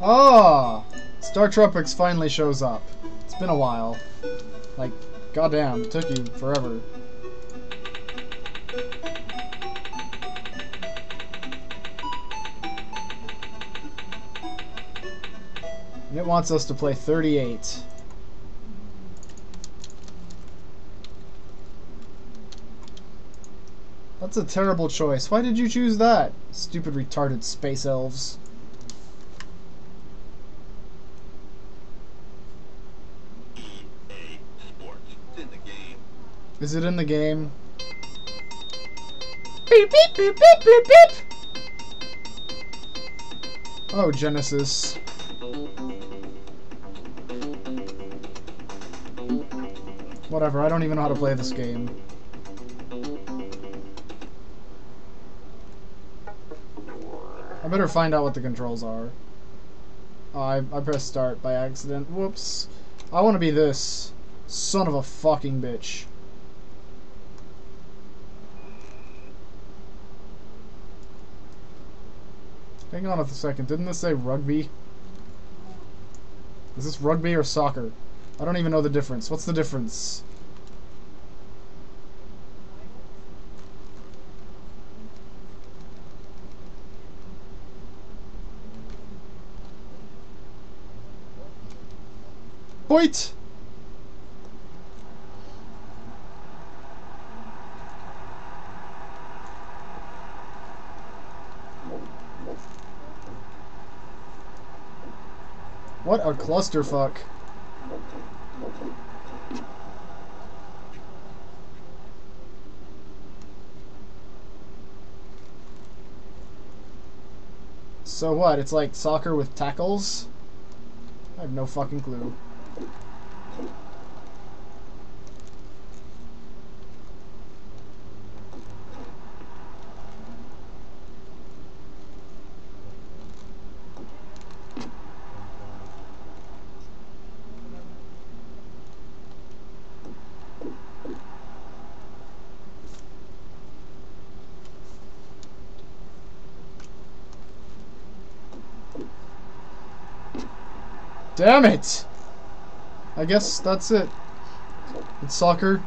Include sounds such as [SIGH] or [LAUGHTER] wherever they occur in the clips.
Oh! Star Tropics finally shows up. It's been a while. Like, goddamn, it took you forever. It wants us to play 38. That's a terrible choice. Why did you choose that? Stupid retarded space elves. EA Sports. It's in the game. Is it in the game? Beep beep beep beep beep beep! Oh, Genesis. Whatever, I don't even know how to play this game. I better find out what the controls are. Oh, I, I pressed start by accident. Whoops. I want to be this. Son of a fucking bitch. Hang on a second. Didn't this say rugby? Is this rugby or soccer? I don't even know the difference. What's the difference? Boit! What a clusterfuck. So what? It's like soccer with tackles? I have no fucking clue. Damn it! I guess that's it. It's soccer.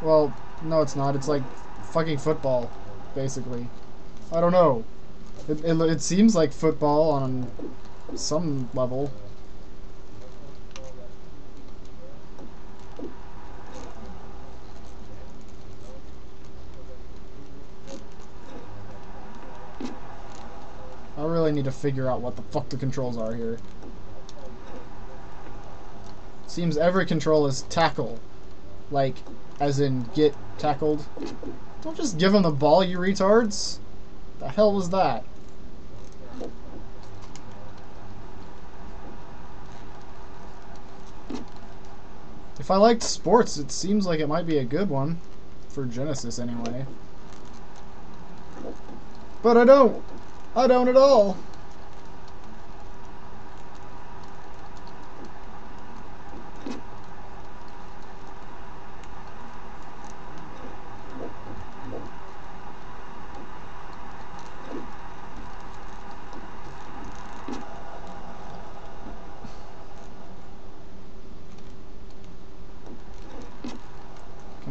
Well, no it's not. It's like fucking football, basically. I don't know. It, it, it seems like football on some level. I really need to figure out what the fuck the controls are here. Seems every control is tackle. Like, as in get tackled. Don't just give him the ball, you retards. The hell was that? If I liked sports, it seems like it might be a good one. For Genesis, anyway. But I don't. I don't at all.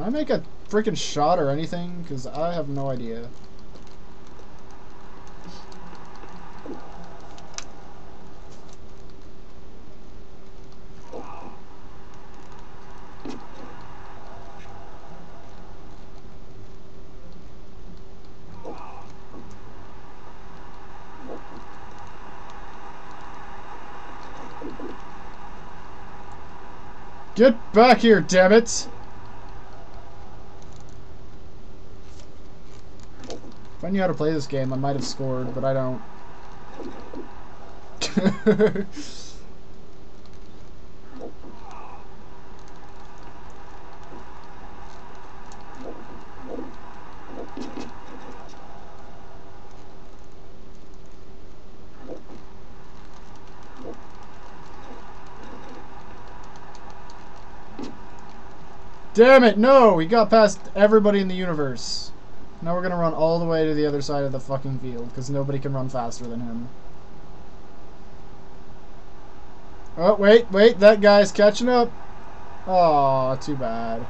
I make a freaking shot or anything? Because I have no idea. Get back here, damn it! If I knew how to play this game, I might have scored, but I don't. [LAUGHS] Damn it, no! We got past everybody in the universe. Now we're gonna run all the way to the other side of the fucking field, because nobody can run faster than him. Oh, wait, wait, that guy's catching up. Oh, too bad.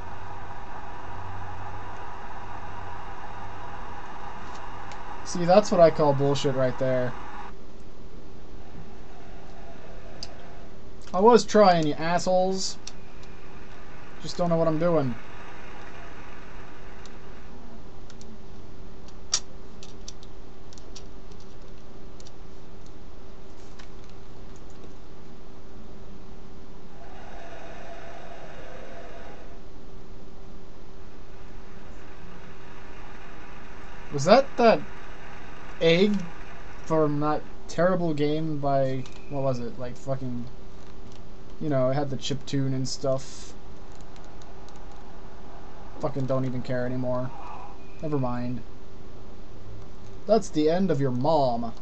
See, that's what I call bullshit right there. I was trying, you assholes. Just don't know what I'm doing. Was that that egg from that terrible game by what was it? Like fucking you know, it had the chip tune and stuff. Fucking don't even care anymore. Never mind. That's the end of your mom.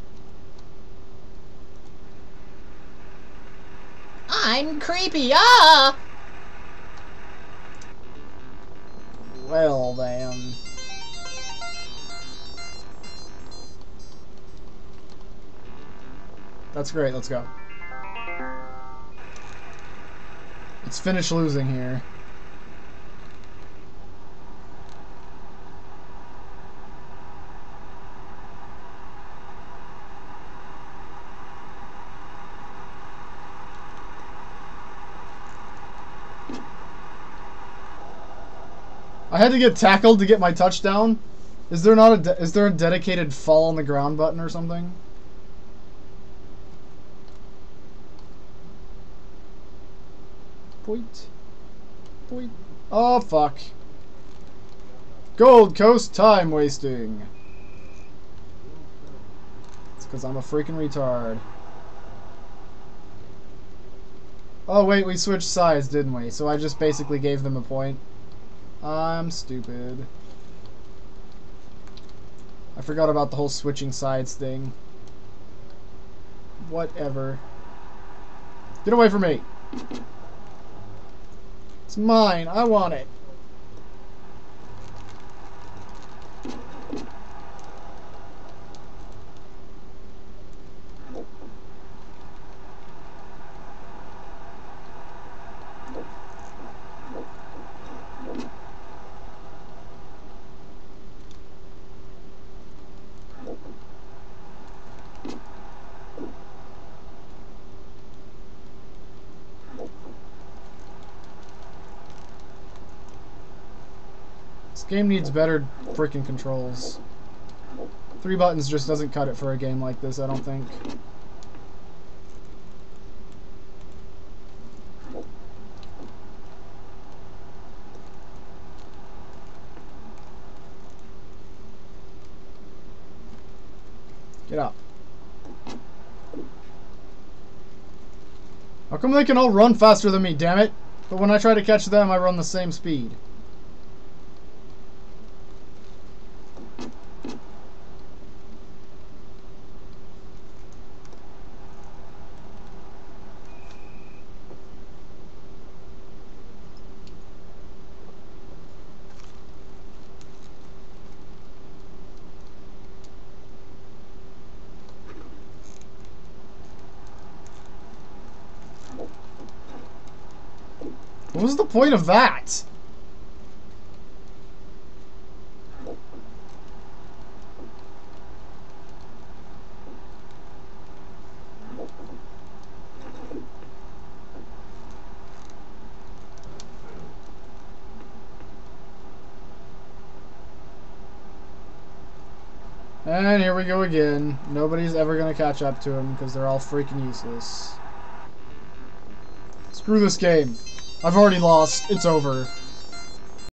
I'm creepy. Ah! Well then. That's great, let's go. Let's finish losing here. I had to get tackled to get my touchdown. Is there not a is there a dedicated fall on the ground button or something? Point. Point. Oh fuck. Gold Coast time wasting. It's because I'm a freaking retard. Oh wait, we switched sides, didn't we? So I just basically gave them a point. I'm stupid. I forgot about the whole switching sides thing. Whatever. Get away from me! Mine. I want it. Game needs better freaking controls. Three buttons just doesn't cut it for a game like this, I don't think. Get up. How come they can all run faster than me, damn it? But when I try to catch them, I run the same speed. What was the point of that? And here we go again. Nobody's ever going to catch up to him because they're all freaking useless. Screw this game. I've already lost. It's over.